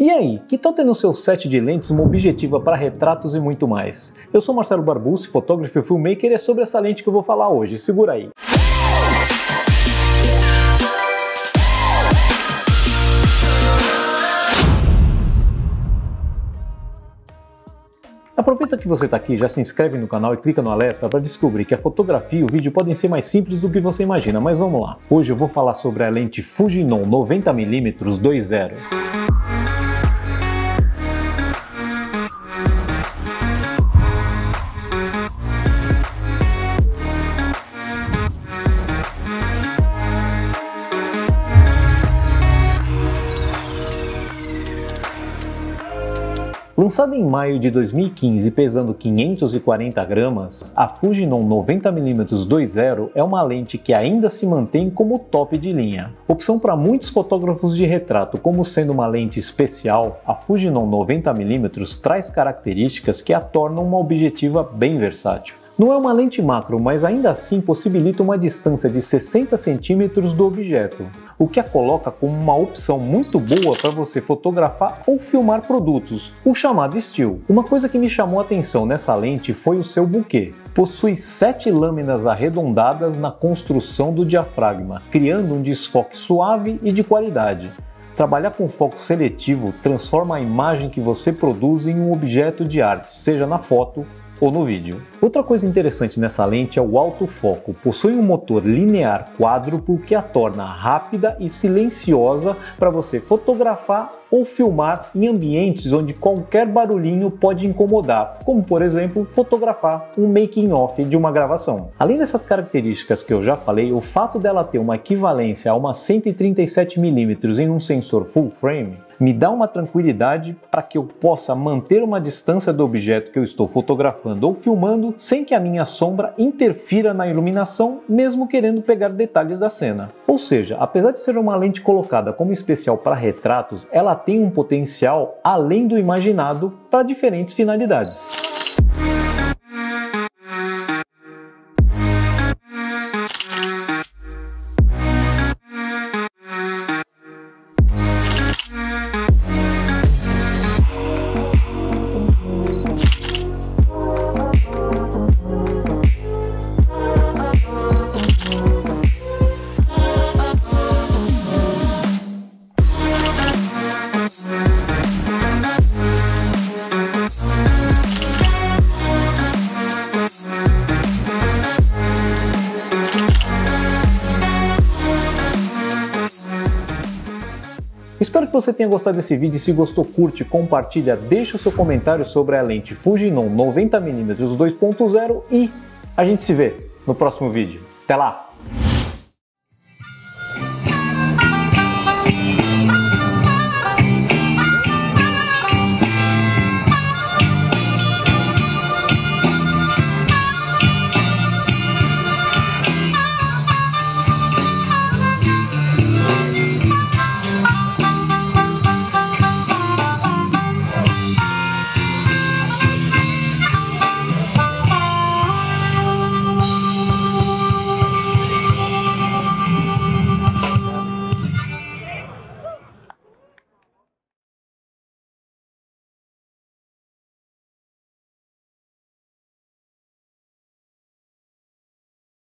E aí, que tal ter no seu set de lentes uma objetiva para retratos e muito mais? Eu sou Marcelo Barbucci, fotógrafo e filmmaker e é sobre essa lente que eu vou falar hoje, segura aí. Aproveita que você está aqui, já se inscreve no canal e clica no alerta para descobrir que a fotografia e o vídeo podem ser mais simples do que você imagina, mas vamos lá. Hoje eu vou falar sobre a lente Fujinon 90mm 2.0. Lançada em maio de 2015 pesando 540 gramas, a Fujinon 90mm 2.0 é uma lente que ainda se mantém como top de linha. Opção para muitos fotógrafos de retrato como sendo uma lente especial, a Fujinon 90mm traz características que a tornam uma objetiva bem versátil. Não é uma lente macro, mas ainda assim possibilita uma distância de 60 centímetros do objeto, o que a coloca como uma opção muito boa para você fotografar ou filmar produtos, o chamado still. Uma coisa que me chamou a atenção nessa lente foi o seu buquê. Possui sete lâminas arredondadas na construção do diafragma, criando um desfoque suave e de qualidade. Trabalhar com foco seletivo transforma a imagem que você produz em um objeto de arte, seja na foto ou no vídeo. Outra coisa interessante nessa lente é o alto foco. Possui um motor linear quádruplo que a torna rápida e silenciosa para você fotografar ou filmar em ambientes onde qualquer barulhinho pode incomodar, como por exemplo fotografar um making off de uma gravação. Além dessas características que eu já falei, o fato dela ter uma equivalência a uma 137mm em um sensor full frame me dá uma tranquilidade para que eu possa manter uma distância do objeto que eu estou fotografando ou filmando sem que a minha sombra interfira na iluminação, mesmo querendo pegar detalhes da cena. Ou seja, apesar de ser uma lente colocada como especial para retratos, ela tem um potencial além do imaginado para diferentes finalidades. Espero que você tenha gostado desse vídeo se gostou, curte, compartilha, deixa o seu comentário sobre a lente Fujinon 90mm 2.0 e a gente se vê no próximo vídeo. Até lá!